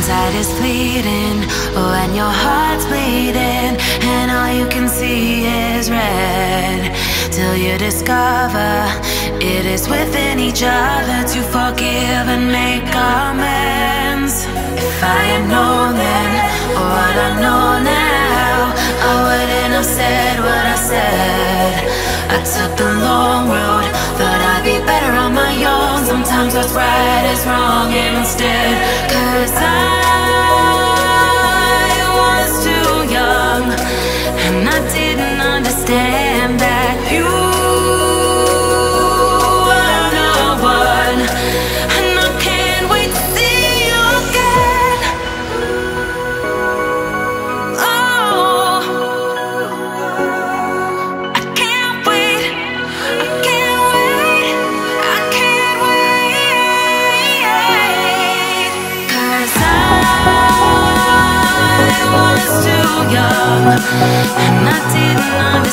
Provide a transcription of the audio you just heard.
Hindsight is fleeting, oh, your heart's bleeding, and all you can see is red. Till you discover it is within each other to forgive and make amends. If I had known then, or what I know now, I wouldn't have said what I said. I took the long road, Sometimes what's right is wrong and instead. Cause I And I didn't know.